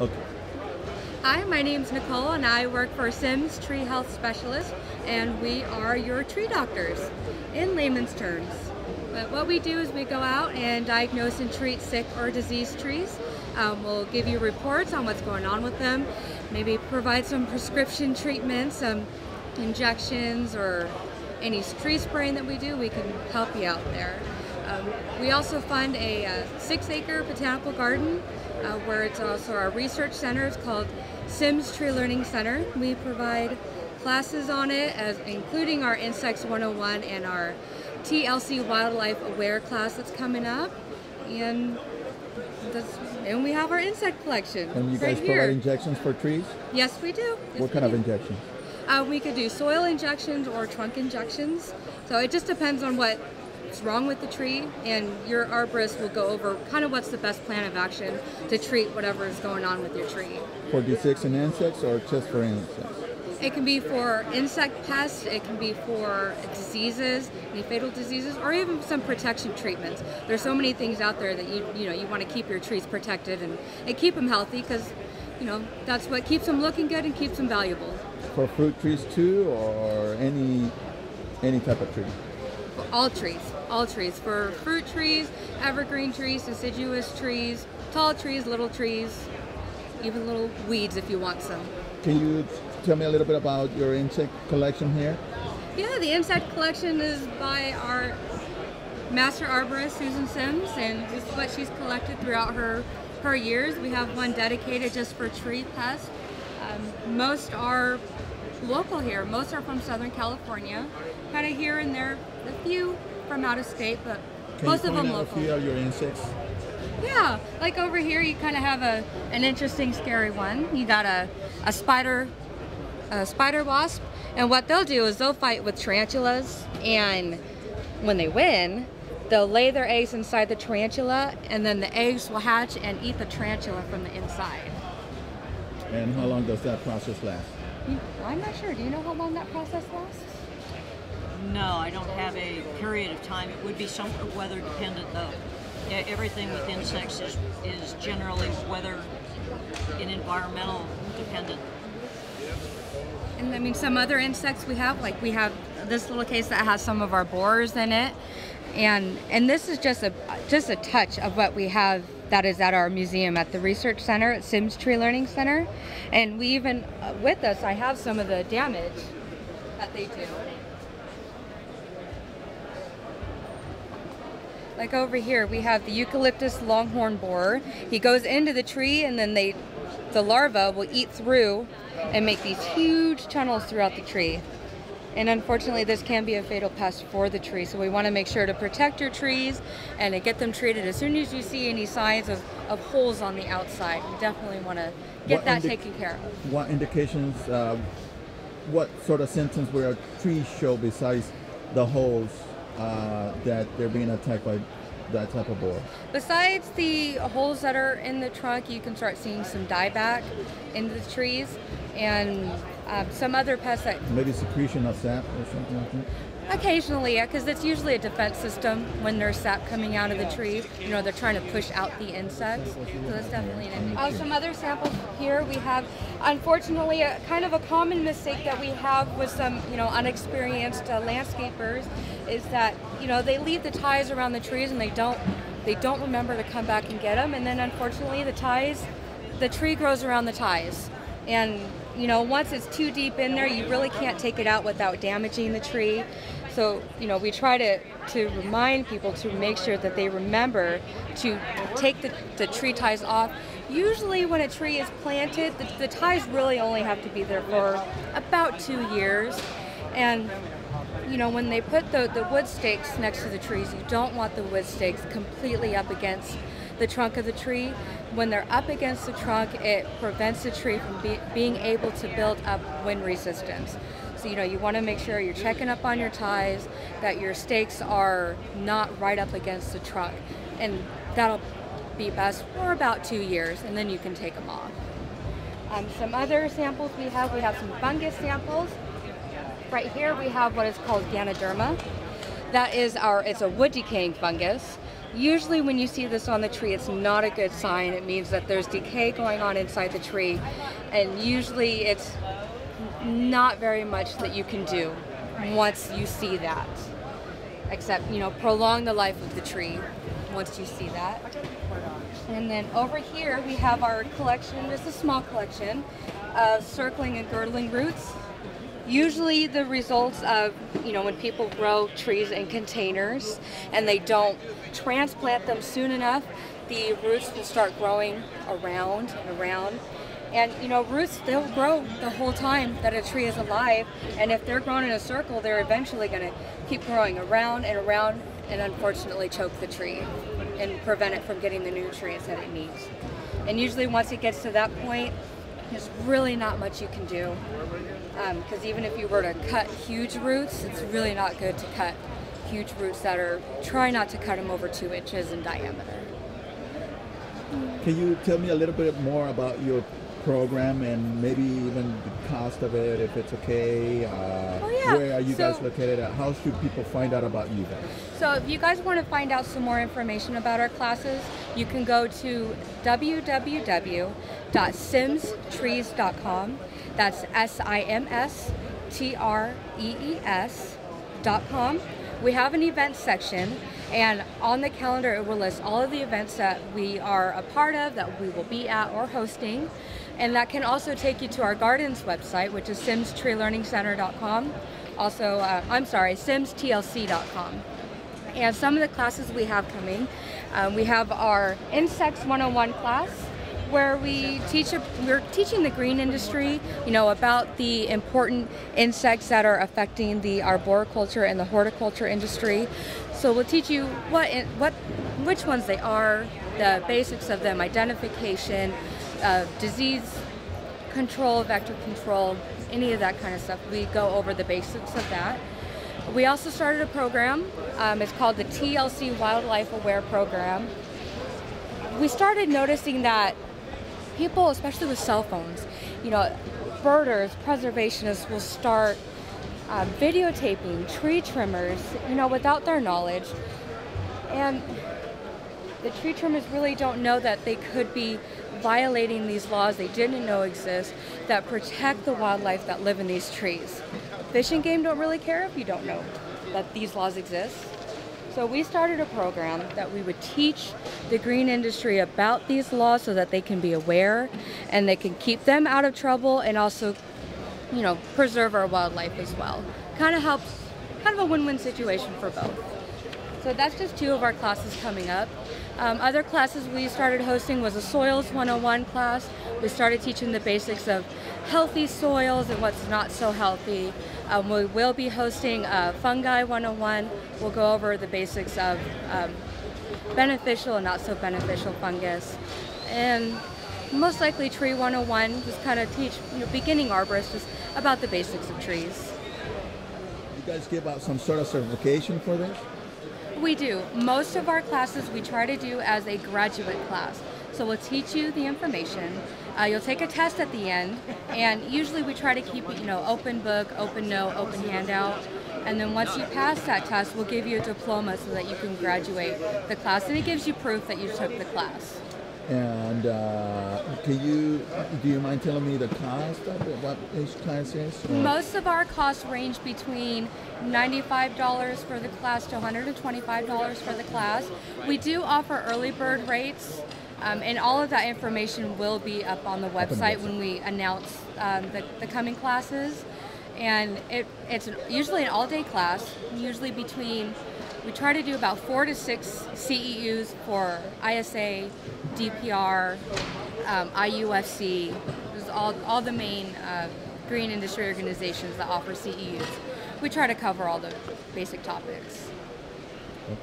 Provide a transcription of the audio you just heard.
Okay. Hi, my name's Nicole and I work for Sims Tree Health Specialist and we are your tree doctors in layman's terms. But what we do is we go out and diagnose and treat sick or diseased trees. Um, we'll give you reports on what's going on with them, maybe provide some prescription treatments, some injections or any tree spraying that we do, we can help you out there. Um, we also fund a uh, six acre botanical garden uh, where it's also our research center. It's called Sims Tree Learning Center. We provide classes on it, as including our Insects 101 and our TLC Wildlife Aware class that's coming up. And that's, and we have our insect collection. And you right guys here. provide injections for trees? Yes, we do. Yes, what kind of do. injections? Uh, we could do soil injections or trunk injections. So it just depends on what's wrong with the tree, and your arborist will go over kind of what's the best plan of action to treat whatever is going on with your tree. For and insects or just for insects? It can be for insect pests, it can be for diseases, any fatal diseases, or even some protection treatments. There's so many things out there that you you know you want to keep your trees protected and, and keep them healthy because you know that's what keeps them looking good and keeps them valuable. For fruit trees too, or any any type of tree? all trees, all trees. For fruit trees, evergreen trees, deciduous trees, tall trees, little trees, even little weeds if you want some. Can you tell me a little bit about your insect collection here? Yeah, the insect collection is by our master arborist Susan Sims, and this is what she's collected throughout her her years. We have one dedicated just for tree pests. Um, most are local here. Most are from Southern California. Kind of here and there, a few from out of state, but Can most you of them local. a few of your insects? Yeah, like over here, you kind of have a an interesting, scary one. You got a a spider, a spider wasp, and what they'll do is they'll fight with tarantulas, and when they win, they'll lay their eggs inside the tarantula, and then the eggs will hatch and eat the tarantula from the inside. And how long does that process last? I'm not sure. Do you know how long that process lasts? No, I don't have a period of time. It would be somewhat weather dependent though. Everything with insects is, is generally weather and environmental dependent. And I mean, some other insects we have, like we have this little case that has some of our borers in it, and and this is just a just a touch of what we have that is at our museum at the research center at Sims Tree Learning Center, and we even uh, with us I have some of the damage that they do. Like over here, we have the eucalyptus longhorn borer. He goes into the tree, and then they, the larva will eat through and make these huge tunnels throughout the tree. And unfortunately, this can be a fatal pest for the tree. So we want to make sure to protect your trees and to get them treated as soon as you see any signs of, of holes on the outside. You definitely want to get What that taken care of. What indications, uh, what sort of symptoms will a tree show besides the holes uh, that they're being attacked by that type of boar? Besides the holes that are in the trunk, you can start seeing some dieback in the trees and um, some other pests that Maybe secretion of sap or something like that? occasionally, yeah, because it's usually a defense system when there's sap coming out of the tree. You know, they're trying to push out the insects. So that's definitely an uh, Some other samples here we have, unfortunately, a kind of a common mistake that we have with some, you know, unexperienced uh, landscapers is that, you know, they leave the ties around the trees and they don't, they don't remember to come back and get them. And then unfortunately the ties, the tree grows around the ties. And, you know, once it's too deep in there, you really can't take it out without damaging the tree. So, you know, we try to, to remind people to make sure that they remember to take the, the tree ties off. Usually when a tree is planted, the, the ties really only have to be there for about two years. And you know, when they put the, the wood stakes next to the trees, you don't want the wood stakes completely up against the trunk of the tree. When they're up against the trunk, it prevents the tree from be, being able to build up wind resistance. So, you know, you want to make sure you're checking up on your ties, that your stakes are not right up against the trunk. And that'll be best for about two years, and then you can take them off. Um, some other samples we have, we have some fungus samples. Right here we have what is called Ganoderma. That is our, it's a wood decaying fungus. Usually when you see this on the tree, it's not a good sign. It means that there's decay going on inside the tree. And usually it's not very much that you can do once you see that. Except, you know, prolong the life of the tree once you see that. And then over here we have our collection, just a small collection of circling and girdling roots. Usually the results of, you know, when people grow trees in containers and they don't transplant them soon enough, the roots will start growing around and around. And you know, roots they'll grow the whole time that a tree is alive. And if they're grown in a circle, they're eventually going to keep growing around and around and unfortunately choke the tree and prevent it from getting the nutrients that it needs. And usually once it gets to that point, there's really not much you can do. Because um, even if you were to cut huge roots, it's really not good to cut huge roots that are, try not to cut them over two inches in diameter. Can you tell me a little bit more about your program and maybe even the cost of it, if it's okay? Uh, oh, yeah. Where are you so, guys located at? How should people find out about you guys? So if you guys want to find out some more information about our classes, you can go to www.simstrees.com. That's S-I-M-S-T-R-E-E-S dot com. We have an event section and on the calendar it will list all of the events that we are a part of, that we will be at or hosting. And that can also take you to our gardens website, which is simstreelearningcenter.com. Also, uh, I'm sorry, simstlc.com. And some of the classes we have coming, um, we have our Insects 101 class, where we teach we're teaching the green industry, you know, about the important insects that are affecting the arboriculture and the horticulture industry. So we'll teach you what what which ones they are, the basics of them, identification, uh, disease control, vector control, any of that kind of stuff. We go over the basics of that. We also started a program. Um, it's called the TLC Wildlife Aware Program. We started noticing that people, especially with cell phones, you know, birders, preservationists will start um, videotaping tree trimmers, you know, without their knowledge. And the tree trimmers really don't know that they could be violating these laws they didn't know exist that protect the wildlife that live in these trees. Fish and game don't really care if you don't know that these laws exist. So we started a program that we would teach the green industry about these laws so that they can be aware and they can keep them out of trouble and also, you know, preserve our wildlife as well. Kind of helps, kind of a win-win situation for both. So that's just two of our classes coming up. Um, other classes we started hosting was a Soils 101 class. We started teaching the basics of healthy soils and what's not so healthy. Um, we will be hosting a Fungi 101. We'll go over the basics of um, beneficial and not so beneficial fungus. And most likely Tree 101, just kind of teach you know, beginning arborists just about the basics of trees. You guys give out some sort of certification for this? We do. Most of our classes we try to do as a graduate class. So we'll teach you the information. Uh, you'll take a test at the end, and usually we try to keep it, you know, open book, open note, open handout. And then once you pass that test, we'll give you a diploma so that you can graduate the class, and it gives you proof that you took the class. And uh, can you do you mind telling me the cost of it, what each class is? Or? Most of our costs range between $95 for the class to $125 for the class. We do offer early bird rates. Um, and all of that information will be up on the website when we announce um, the, the coming classes. And it, it's an, usually an all-day class, usually between we try to do about four to six CEUs for ISA, DPR, um, IUFC, all, all the main uh, green industry organizations that offer CEUs. We try to cover all the basic topics. Okay.